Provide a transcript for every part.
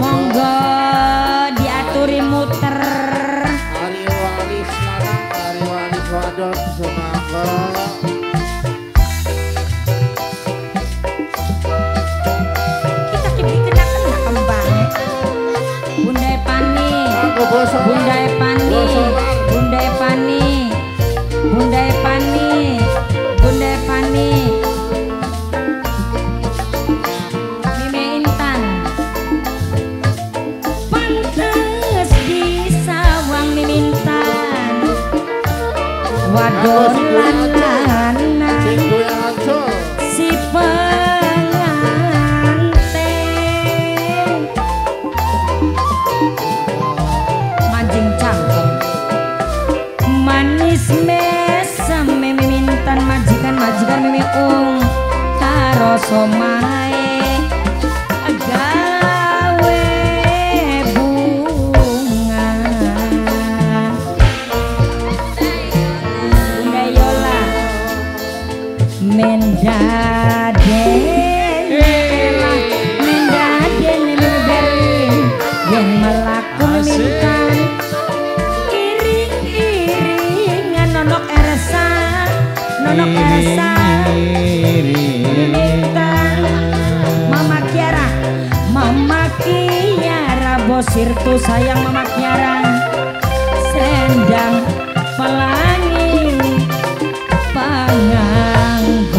monggo diaturi mutu Ono Elsa Minta Mama Kiara Mama Kiara Bos sirku sayang Mama Kiara. Sendang Pelangi Panganggon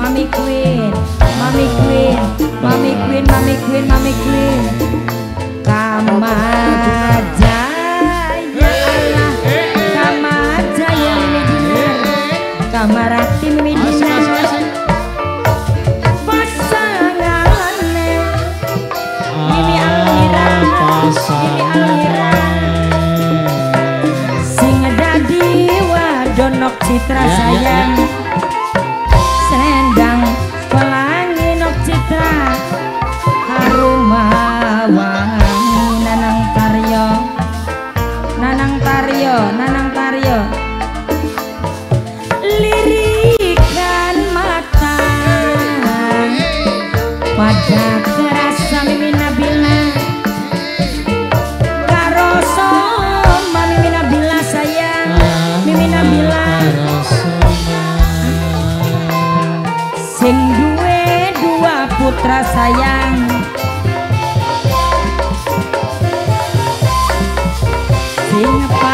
Mami Queen Mami Queen Mami Queen Mami Queen Mami Queen. Kamar. Putra sayang. Singapura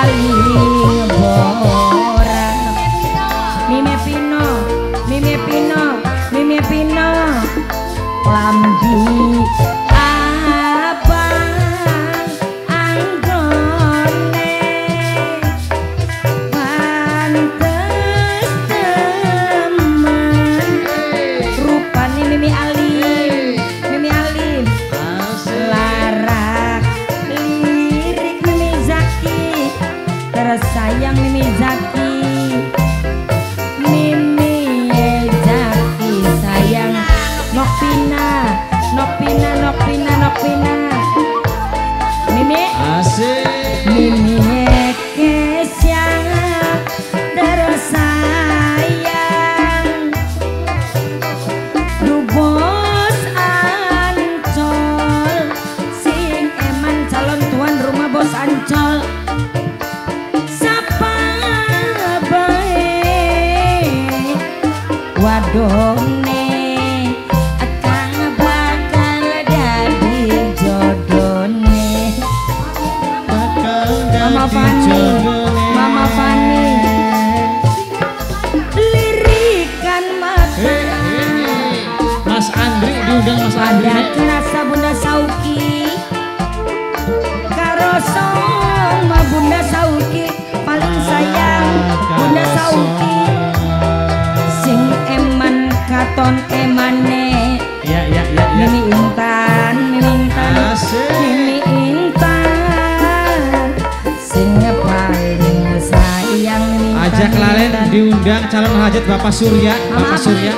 emane ya, ya, ya, ya. Mimi Intan Mimi Intan ah, Mimi Intan. Sing paling sayang ajak lalen diundang calon hajat Bapak Surya Mama Bapak Surya.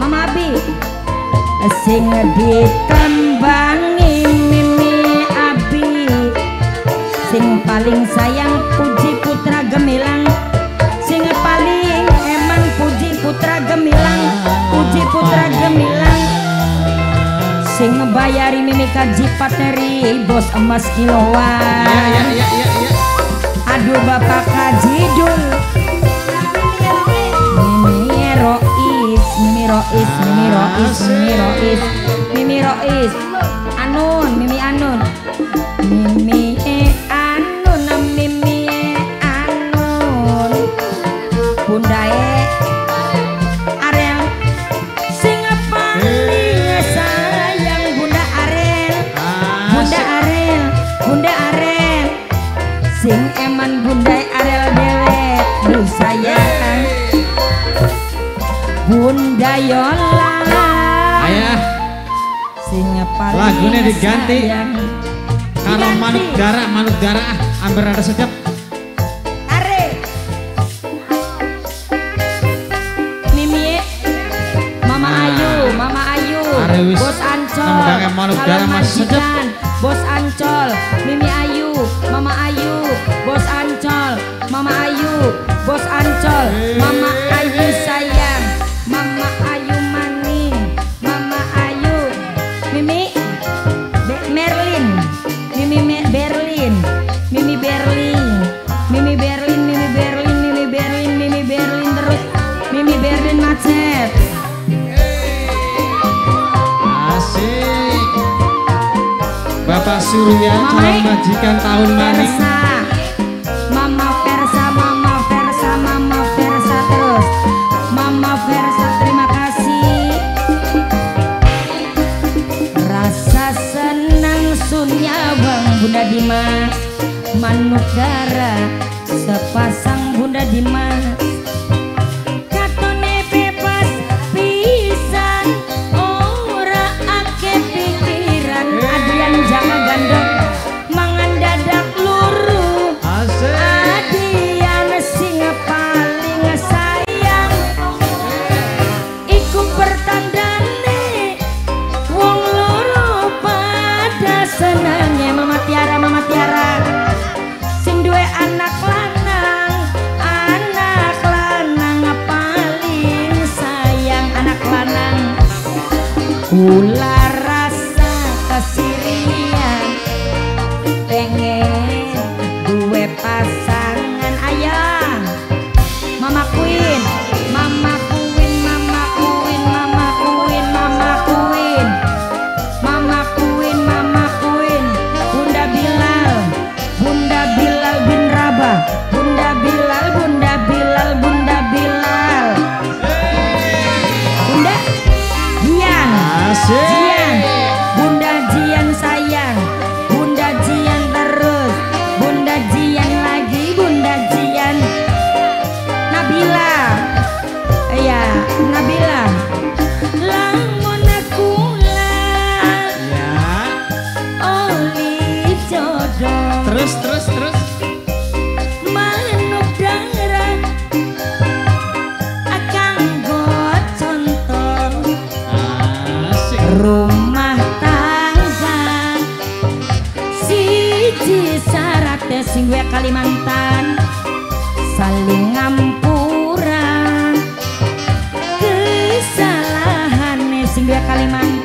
Mama Abi. Sing ditembangi Mimi Abi. Sing paling sayang puji putra gemilang. putra gemilang. Sing ngebayari mimika jipat dari bos emas kiloan. Ya, ya, ya, ya, aduh bapak kaji dul. Mimi rois mimi rois mimi ah, rois mimi rois mimi rois. Anun mimi anun. Mimi Gayola. Ayah. Lagunya diganti. kalau manuk darah, manuk darah Ambil rada sedap. Tarik Mimi Mama nah. Ayu, Mama Ayu. Arewis. Bos Ancol. Manuk darah masih sedap. Bos Ancol, Mimi Ayu, Mama Ayu, Bos Ancol, Mama Ayu, Bos Ancol, Mama Bapak Surya calon majikan tahun manis. Mama Mama Rasa senang Sunya Bang Bunda Dimas Manugara sepasang pengen gue pas Kalimantan saling ngampura. Kesalahan Singgah Kalimantan.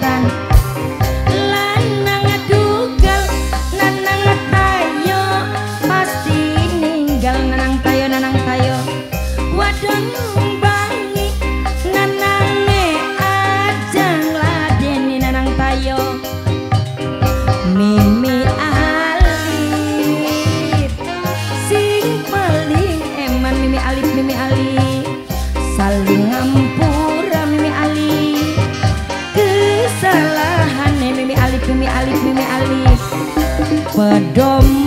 medom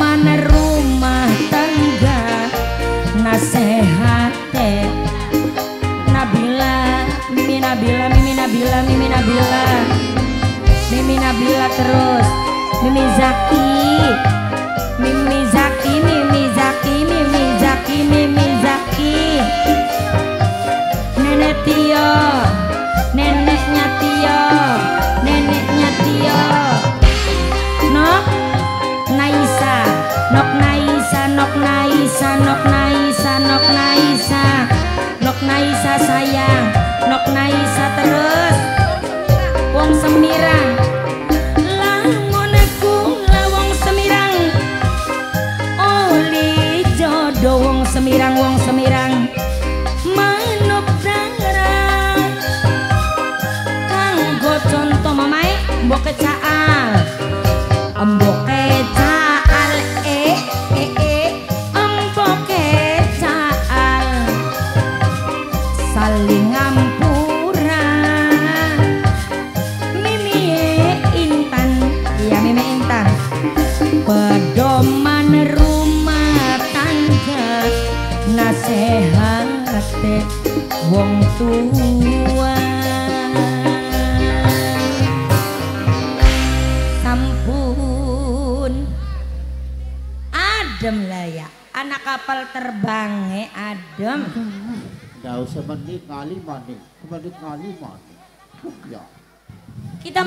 wong tua sampun adem lah ya anak kapal terbang adem Enggak usah menit kali maning. Menit kali maning. Ya. kita